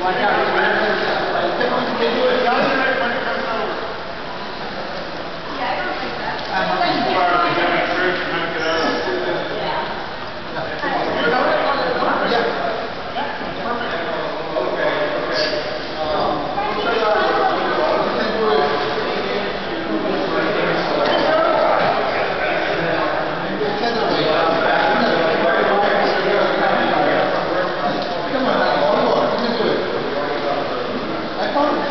watch out. Oh.